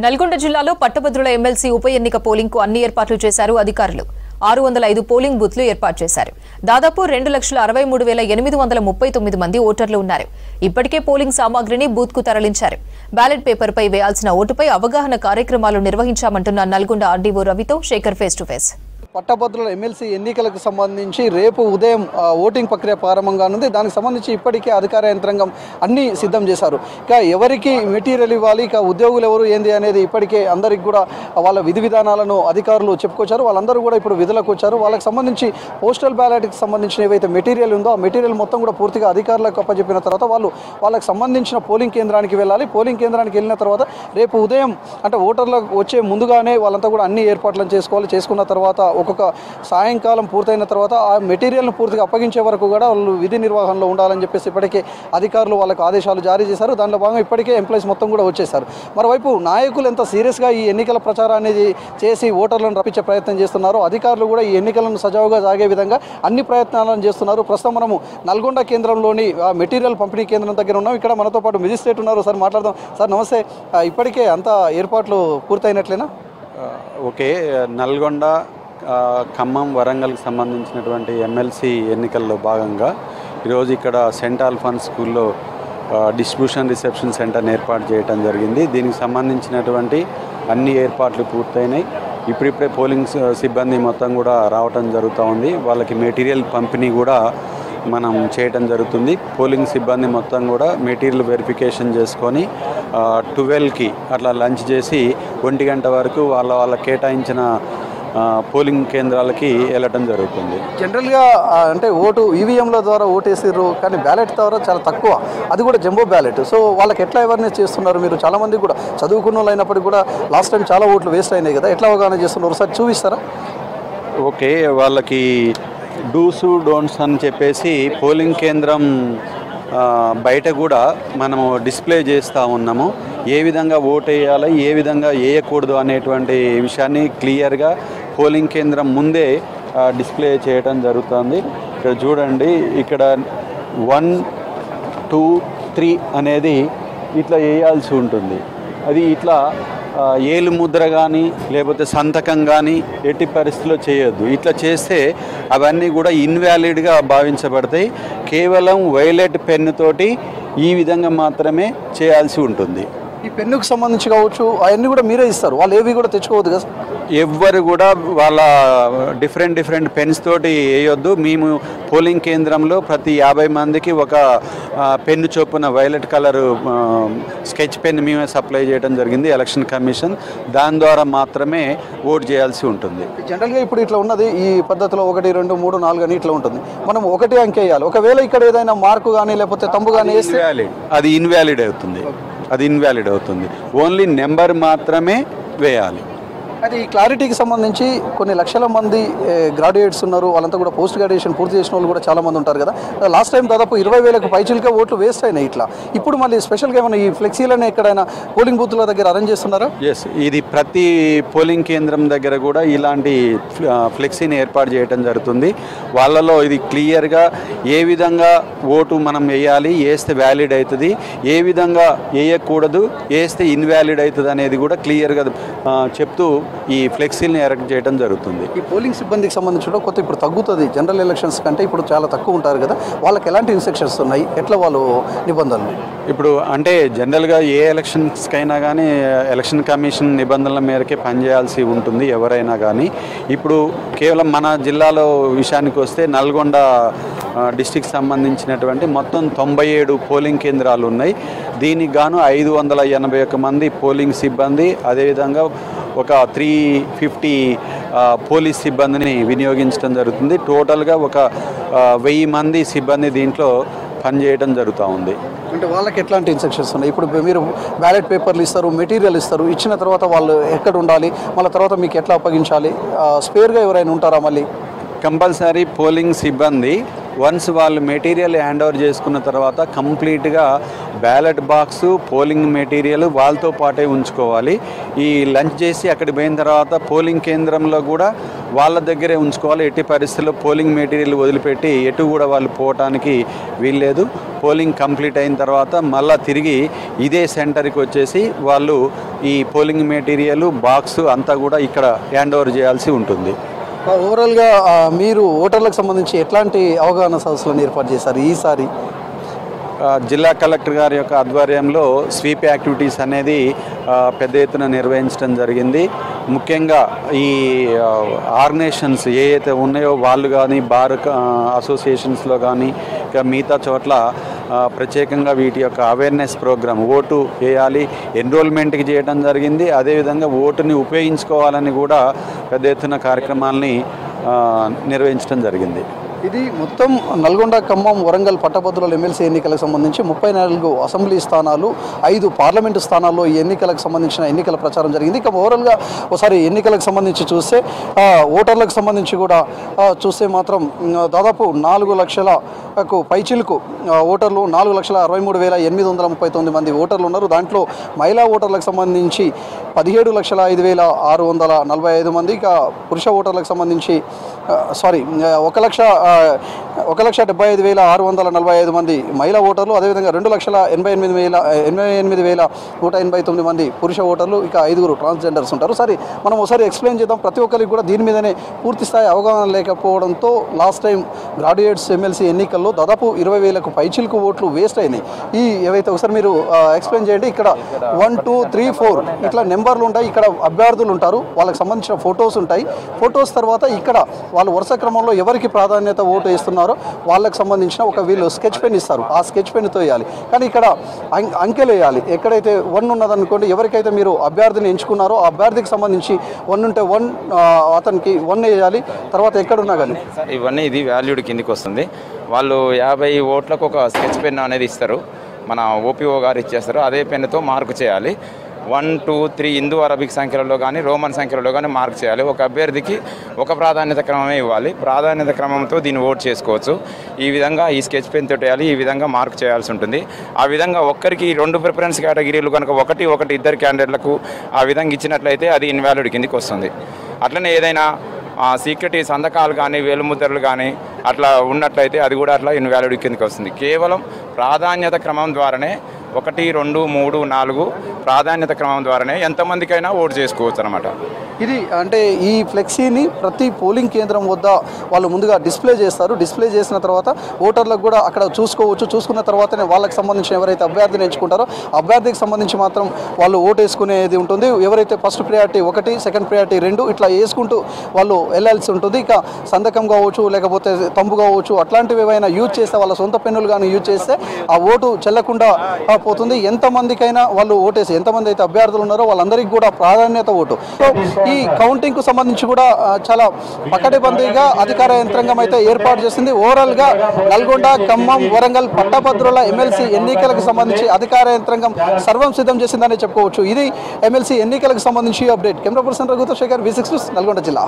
నల్గొండ జిల్లాలో పట్టభద్రుల ఎమ్మెల్సీ ఉప ఎన్నిక పోలింగ్కు అన్ని ఏర్పాట్లు చేశారు అధికారులు. ఆరు వందల ఐదు పోలింగ్ బూత్లు ఏర్పాటు చేశారు. దాదాపు రెండు లక్షల అరవై మూడు వేల ఎనిమిది వందల ముప్పై తొమ్మిది మంది ఓటర్లు ఉన్నారు. ఇప్పటికే పోలింగ్ సామాగ్రిని బూత్కు తరలించారు. బ్యాలెట్ పేపర్పై వేయాల్సిన ఓటుపై అవగాహన కార్యక్రమాలు నిర్వహించామంటున్న నల్గొండ ఆర్డీఓ రవితో శేఖర్ ఫేస్ టు ఫేస్. పట్టభద్రుల ఎమ్మెల్సీ ఎన్నికలకు సంబంధించి రేపు ఉదయం ఓటింగ్ ప్రక్రియ ప్రారంభంగానుంది. దానికి సంబంధించి ఇప్పటికే అధికార యంత్రాంగం అన్నీ సిద్ధం చేశారు. ఇక ఎవరికి మెటీరియల్ ఇవ్వాలి ఇక ఉద్యోగులు ఎవరు ఏంది అనేది ఇప్పటికే అందరికి కూడా వాళ్ళ విధి విధానాలను అధికారులు చెప్పుకొచ్చారు. వాళ్ళందరూ కూడా ఇప్పుడు విధులకు వచ్చారు. వాళ్ళకి సంబంధించి పోస్టల్ బ్యాలెట్కి సంబంధించిన ఏవైతే మెటీరియల్ ఉందో ఆ మెటీరియల్ మొత్తం కూడా పూర్తిగా అధికారులకు అప్పచెప్పిన తర్వాత వాళ్ళు వాళ్ళకి సంబంధించిన పోలింగ్ కేంద్రానికి వెళ్ళాలి. పోలింగ్ కేంద్రానికి వెళ్ళిన తర్వాత రేపు ఉదయం అంటే ఓటర్లకు వచ్చే ముందుగానే వాళ్ళంతా కూడా అన్ని ఏర్పాట్లను చేసుకోవాలి. చేసుకున్న తర్వాత ఒక్కొక్క సాయంకాలం పూర్తయిన తర్వాత ఆ మెటీరియల్ను పూర్తిగా అప్పగించే వరకు కూడా వాళ్ళు విధి నిర్వహణలో ఉండాలని చెప్పేసి ఇప్పటికే అధికారులు వాళ్ళకు ఆదేశాలు జారీ చేశారు. దానిలో భాగంగా ఇప్పటికే ఎంప్లాయీస్ మొత్తం కూడా వచ్చేసారు మరోవైపు నాయకులు ఎంత సీరియస్గా ఈ ఎన్నికల ప్రచారాన్ని చేసి ఓటర్లను రప్పించే ప్రయత్నం చేస్తున్నారు అధికారులు కూడా ఈ ఎన్నికలను సజావుగా సాగే విధంగా అన్ని ప్రయత్నాలను చేస్తున్నారు. ప్రస్తుతం మనము నల్గొండ కేంద్రంలోని ఆ, మెటీరియల్ పంపిణీ కేంద్రం దగ్గర ఉన్నాం. ఇక్కడ మనతో పాటు మెజిస్ట్రేట్ ఉన్నారు. సార్ మాట్లాడదాం. సార్ నమస్తే. ఇప్పటికే అంతా ఏర్పాట్లు పూర్తయినట్లేనా? ఓకే. నల్గొండ ఖమ్మం వరంగల్కి సంబంధించినటువంటి ఎమ్మెల్సీ ఎన్నికల్లో భాగంగా ఈరోజు ఇక్కడ సెంట్ ఆల్ఫాన్ స్కూల్లో డిస్ట్రిబ్యూషన్ రిసెప్షన్ సెంటర్ని ఏర్పాటు చేయడం జరిగింది. దీనికి సంబంధించినటువంటి అన్ని ఏర్పాట్లు పూర్తయినాయి. ఇప్పుడిప్పుడే పోలింగ్ సిబ్బంది మొత్తం కూడా రావటం జరుగుతూ ఉంది. వాళ్ళకి మెటీరియల్ పంపిణీ కూడా మనం చేయటం జరుగుతుంది. పోలింగ్ సిబ్బంది మొత్తం కూడా మెటీరియల్ వెరిఫికేషన్ చేసుకొని ట్వెల్వ్కి అట్లా లంచ్ చేసి ఒంటి గంట వరకు వాళ్ళ వాళ్ళ కేటాయించిన పోలింగ్ కేంద్రాలకి వెళ్ళటం జరుగుతుంది. జనరల్గా అంటే ఓటు ఈవీఎంల ద్వారా ఓటేసారు కానీ బ్యాలెట్ ద్వారా చాలా తక్కువ. అది కూడా జంబో బ్యాలెట్. సో వాళ్ళకి ఎట్లా అవేర్నెస్ చేస్తున్నారు మీరు? చాలా మంది కూడా చదువుకున్న వాళ్ళు అయినప్పటికీ కూడా లాస్ట్ టైం చాలా ఓట్లు వేస్ట్ అయినాయి కదా. ఎట్లా అవగాహన చేస్తున్నారు? ఒకసారి చూపిస్తారా? ఓకే వాళ్ళకి డూసు డోంట్స్ అని చెప్పేసి పోలింగ్ కేంద్రం బయట కూడా మనము డిస్ప్లే చేస్తూ ఉన్నాము. ఏ విధంగా ఓటు వేయాలి ఏ విధంగా వేయకూడదు అనేటువంటి విషయాన్ని క్లియర్గా పోలింగ్ కేంద్రం ముందే డిస్ప్లే చేయటం జరుగుతుంది. ఇక్కడ చూడండి ఇక్కడ వన్ టూ త్రీ అనేది ఇట్లా వేయాల్సి ఉంటుంది. అది ఇట్లా ఏలు ముద్ర కానీ లేకపోతే సంతకం కానీ ఎట్టి పరిస్థితిలో చేయొద్దు. ఇట్లా చేస్తే అవన్నీ కూడా ఇన్వాలిడ్గా భావించబడతాయి. కేవలం వైలెట్ పెన్నుతోటి ఈ విధంగా మాత్రమే చేయాల్సి ఉంటుంది. ఈ పెన్నుకు సంబంధించి కావచ్చు అవన్నీ కూడా మీరే ఇస్తారు. వాళ్ళు ఏవి కూడా తెచ్చుకోవద్దు కదా. ఎవ్వరు కూడా వాళ్ళ డిఫరెంట్ డిఫరెంట్ పెన్స్ తోటి వేయొద్దు. మేము పోలింగ్ కేంద్రంలో ప్రతి యాభై మందికి ఒక పెన్ను చొప్పున వైలెట్ కలర్ స్కెచ్ పెన్ మేమే సప్లై చేయడం జరిగింది ఎలక్షన్ కమిషన్. దాని ద్వారా మాత్రమే ఓట్ చేయాల్సి ఉంటుంది. జనరల్గా ఇప్పుడు ఇట్లా ఉన్నది ఈ పద్ధతిలో ఒకటి రెండు మూడు నాలుగు అని ఇట్లా ఉంటుంది. మనం ఒకటి అంకె వేయాలి. ఒకవేళ ఇక్కడ ఏదైనా మార్కు కానీ లేకపోతే తంబు కానీ వేస్తే అది ఇన్వాలిడ్ అవుతుంది. అది ఇన్వాలిడ్ అవుతుంది. ఓన్లీ నెంబర్ మాత్రమే వేయాలి. అయితే ఈ క్లారిటీకి సంబంధించి కొన్ని లక్షల మంది గ్రాడ్యుయేట్స్ ఉన్నారు. వాళ్ళంతా కూడా పోస్ట్ గ్రాడ్యుయేషన్ పూర్తి చేసిన వాళ్ళు కూడా చాలా మంది ఉంటారు కదా. లాస్ట్ టైం దాదాపు ఇరవై వేలకు పైచిలుగా ఓట్లు వేస్ట్ అయినాయి ఇట్లా. ఇప్పుడు మళ్ళీ స్పెషల్గా ఏమైనా ఈ ఫ్లెక్సీలను ఎక్కడైనా పోలింగ్ బూత్ల దగ్గర అరేంజ్ చేస్తున్నారా? ఎస్ ఇది ప్రతి పోలింగ్ కేంద్రం దగ్గర కూడా ఇలాంటి ఫ్ల- ఫ్లెక్సీని ఏర్పాటు చేయడం జరుగుతుంది. వాళ్ళలో ఇది క్లియర్గా ఏ విధంగా ఓటు మనం వేయాలి వేస్తే వ్యాలిడ్ అవుతుంది. ఏ విధంగా వేయకూడదు వేస్తే ఇన్వాలిడ్ అవుతుంది అనేది కూడా క్లియర్గా చెప్తూ ఈ ఫ్లెక్సీని ఎరెక్ట్ చేయడం జరుగుతుంది. ఈ పోలింగ్ సిబ్బందికి సంబంధించి కూడా కొత్త ఇప్పుడు తగ్గుతుంది. జనరల్ ఎలక్షన్స్ కంటే ఇప్పుడు చాలా తక్కువ ఉంటారు కదా. వాళ్ళకి ఎలాంటి ఇన్స్ట్రక్షన్స్ ఉన్నాయి? ఎట్లా వాళ్ళు నిబంధనలు? ఇప్పుడు అంటే జనరల్గా ఏ ఎలక్షన్స్కైనా కానీ ఎలక్షన్ కమిషన్ నిబంధనల మేరకే పనిచేయాల్సి ఉంటుంది ఎవరైనా కానీ ఇప్పుడు కేవలం మన జిల్లాలో విషయానికి వస్తే నల్గొండ డిస్టిక్ సంబంధించినటువంటి మొత్తం తొంభై ఏడు పోలింగ్ కేంద్రాలు ఉన్నాయి. దీనికి గాను ఐదు వందల ఎనభై ఒక్క మంది పోలింగ్ సిబ్బంది అదేవిధంగా ఒక త్రీ ఫిఫ్టీ పోలీస్ సిబ్బందిని వినియోగించడం జరుగుతుంది. టోటల్గా ఒక వెయ్యి మంది సిబ్బంది దీంట్లో పనిచేయడం జరుగుతూ ఉంది. అంటే వాళ్ళకి ఎట్లాంటి ఇన్స్ట్రక్షన్స్ ఉన్నాయి? ఇప్పుడు మీరు బ్యాలెట్ పేపర్లు ఇస్తారు మెటీరియల్ ఇస్తారు ఇచ్చిన తర్వాత వాళ్ళు ఎక్కడ ఉండాలి? మళ్ళీ తర్వాత మీకు ఎట్లా అప్పగించాలి? స్పేర్గా ఎవరైనా ఉంటారా మళ్ళీ? కంపల్సరీ పోలింగ్ సిబ్బంది వన్స్ వాళ్ళు మెటీరియల్ హ్యాండ్ ఓవర్ చేసుకున్న తర్వాత కంప్లీట్గా బ్యాలెట్ బాక్స్ పోలింగ్ మెటీరియల్ వాళ్ళతో పాటే ఉంచుకోవాలి. ఈ లంచ్ చేసి అక్కడికి పోయిన తర్వాత పోలింగ్ కేంద్రంలో కూడా వాళ్ళ దగ్గరే ఉంచుకోవాలి. ఎట్టి పరిస్థితుల్లో పోలింగ్ మెటీరియల్ వదిలిపెట్టి ఎటు కూడా వాళ్ళు పోవటానికి వీల్లేదు. పోలింగ్ కంప్లీట్ అయిన తర్వాత మళ్ళా తిరిగి ఇదే సెంటర్కి వచ్చేసి వాళ్ళు ఈ పోలింగ్ మెటీరియల్ బాక్స్ అంతా కూడా ఇక్కడ హ్యాండ్ ఓవర్ చేయాల్సి ఉంటుంది. ఓవరాల్గా మీరు ఓటర్లకు సంబంధించి ఎట్లాంటి అవగాహన సదస్సులను ఏర్పాటు చేశారు ఈసారి? జిల్లా కలెక్టర్ గారి యొక్క ఆధ్వర్యంలో స్వీప్ యాక్టివిటీస్ అనేది పెద్ద ఎత్తున నిర్వహించడం జరిగింది. ముఖ్యంగా ఈ ఆర్గనైజేషన్స్ ఏ ఉన్నాయో వాళ్ళు కానీ బార్ అసోసియేషన్స్లో కానీ ఇక మిగతా చోట్ల ప్రత్యేకంగా వీటి యొక్క అవేర్నెస్ ప్రోగ్రామ్ ఓటు వేయాలి ఎన్రోల్మెంట్కి చేయడం జరిగింది. అదేవిధంగా ఓటుని ఉపయోగించుకోవాలని కూడా పెద్ద ఎత్తున కార్యక్రమాల్ని నిర్వహించడం జరిగింది. ఇది మొత్తం నల్గొండ ఖమ్మం వరంగల్ పట్టభద్రుల ఎమ్మెల్సీ ఎన్నికలకు సంబంధించి ముప్పై నాలుగు అసెంబ్లీ స్థానాలు ఐదు పార్లమెంటు స్థానాల్లో ఈ ఎన్నికలకు సంబంధించిన ఎన్నికల ప్రచారం జరిగింది. ఇక ఓవరాల్గా ఒకసారి ఎన్నికలకు సంబంధించి చూస్తే ఓటర్లకు సంబంధించి కూడా చూస్తే మాత్రం దాదాపు నాలుగు లక్షలకు పైచిలకు ఓటర్లు నాలుగు లక్షల అరవై మూడు వేల ఎనిమిది వందల ముప్పై తొమ్మిది మంది ఓటర్లు ఉన్నారు. దాంట్లో మహిళా ఓటర్లకు సంబంధించి పదిహేడు లక్షల ఐదు వేల ఆరు వందల నలభై ఐదు మంది. ఇక పురుష ఓటర్లకు సంబంధించి సారీ ఒక లక్ష ఒక లక్ష డెబ్బై ఐదు వేల ఆరు వందల నలభై ఐదు మంది మహిళా ఓటర్లు అదేవిధంగా రెండు లక్షల ఎనభై ఎనిమిది వేల ఎనభై ఎనిమిది వేల నూట ఎనభై తొమ్మిది మంది పురుష ఓటర్లు ఇక ఐదుగురు ట్రాన్స్జెండర్స్ ఉంటారు. సరే మనం ఒకసారి ఎక్స్ప్లెయిన్ చేద్దాం. ప్రతి ఒక్కరికి కూడా దీని మీదనే పూర్తి స్థాయి అవగాహన లేకపోవడంతో లాస్ట్ టైం గ్రాడ్యుయేట్స్ ఎమ్మెల్సీ ఎన్నికల్లో దాదాపు ఇరవై వేలకు పైచిలకు ఓట్లు వేస్ట్ అయినాయి. ఈ ఏవైతే ఒకసారి మీరు ఎక్స్ప్లెయిన్ చేయండి. ఇక్కడ వన్ టూ త్రీ ఫోర్ ఇట్లా నెంబర్లు ఉంటాయి. ఇక్కడ అభ్యర్థులు ఉంటారు. వాళ్ళకి సంబంధించిన ఫొటోస్ ఉంటాయి. ఫొటోస్ తర్వాత ఇక్కడ వాళ్ళు వరుస క్రమంలో ఎవరికి ప్రాధాన్యత ఓటు వేస్తున్నారో వాళ్ళకి సంబంధించిన ఒక వీళ్ళు స్కెచ్ పెన్ ఇస్తారు. ఆ స్కెచ్ పెన్తో వేయాలి. కానీ ఇక్కడ అం- అంకెలు వేయాలి. ఎక్కడైతే వన్ ఉన్నదనుకోండి ఎవరికైతే మీరు అభ్యర్థిని ఎంచుకున్నారో ఆ అభ్యర్థికి సంబంధించి వన్ ఉంటే వన్ అతనికి వన్ వేయాలి. తర్వాత ఎక్కడున్నా కానీ. ఇవన్నీ ఇది వాల్యూడ్ కిందికి వస్తుంది. వాళ్ళు యాభై ఓట్లకు ఒక స్కెచ్ పెన్ అనేది ఇస్తారు. మన ఓపీఓ గారు ఇచ్చేస్తారు. అదే పెన్నుతో మార్కు చేయాలి. One two three Hindu Arabic సంఖ్యలలో కానీ రోమన్ సంఖ్యలలో కానీ మార్క్ చేయాలి. ఒక అభ్యర్థికి ఒక ప్రాధాన్యత క్రమమే ఇవ్వాలి. ప్రాధాన్యత క్రమంతో దీన్ని ఓట్ చేసుకోవచ్చు. ఈ విధంగా ఈ స్కెచ్ పెన్ తోటి వేయాలి. ఈ విధంగా మార్క్ చేయాల్సి ఉంటుంది. ఆ విధంగా ఒక్కరికి రెండు ప్రిఫరెన్స్ కేటగిరీలు కనుక ఒకటి ఒకటి ఇద్దరు క్యాండిడేట్లకు ఆ విధంగా ఇచ్చినట్లయితే అది ఇన్వాలిడ్ కిందికి వస్తుంది. అట్లనే ఏదైనా సీక్రెట్ సంతకాలు కానీ వేలుముద్రలు కానీ అట్లా ఉన్నట్లయితే అది కూడా అట్లా ఇన్వాలిడ్ కిందకి వస్తుంది. కేవలం ప్రాధాన్యత క్రమం ద్వారానే ఒకటి రెండు మూడు నాలుగు ప్రాధాన్యత క్రమం ద్వారానే ఎంతమందికైనా ఓటు చేసుకోవచ్చు అనమాట ఇది అంటే ఈ ఫ్లెక్సీని ప్రతి పోలింగ్ కేంద్రం వద్ద వాళ్ళు ముందుగా డిస్ప్లే చేస్తారు. డిస్ప్లే చేసిన తర్వాత ఓటర్లకు కూడా అక్కడ చూసుకోవచ్చు. చూసుకున్న తర్వాతనే వాళ్ళకి సంబంధించిన ఎవరైతే అభ్యర్థిని ఎంచుకుంటారో అభ్యర్థికి సంబంధించి మాత్రం వాళ్ళు ఓటు వేసుకునేది ఉంటుంది. ఎవరైతే ఫస్ట్ ప్రయారిటీ ఒకటి సెకండ్ ప్రయారిటీ రెండు ఇట్లా వేసుకుంటూ వాళ్ళు వెళ్ళాల్సి ఉంటుంది. ఇక సంతకం కావచ్చు లేకపోతే తంబు కావచ్చు అట్లాంటివి ఏవైనా యూజ్ చేస్తే వాళ్ళ సొంత పెన్నులు కానీ యూజ్ చేస్తే ఆ ఓటు చెల్లకుండా పోతుంది. ఎంతమందికైనా వాళ్ళు ఓటేసి ఎంతమంది అయితే అభ్యర్థులు ఉన్నారో వాళ్ళందరికీ కూడా ప్రాధాన్యత ఓటు. సో ఈ కౌంటింగ్కు సంబంధించి కూడా చాలా పకడిబందీగా అధికార యంత్రాంగం అయితే ఏర్పాటు చేసింది. ఓవరాల్గా నల్గొండ ఖమ్మం వరంగల్ పట్టభద్రుల ఎమ్మెల్సీ ఎన్నికలకు సంబంధించి అధికార యంత్రాంగం సర్వం సిద్ధం చేసిందని చెప్పుకోవచ్చు. ఇది ఎమ్మెల్సీ ఎన్నికలకు సంబంధించి అప్డేట్ కెమెరా పర్సన్ రఘుతో శేఖర్ వి సిక్స్ నల్గొండ జిల్లా.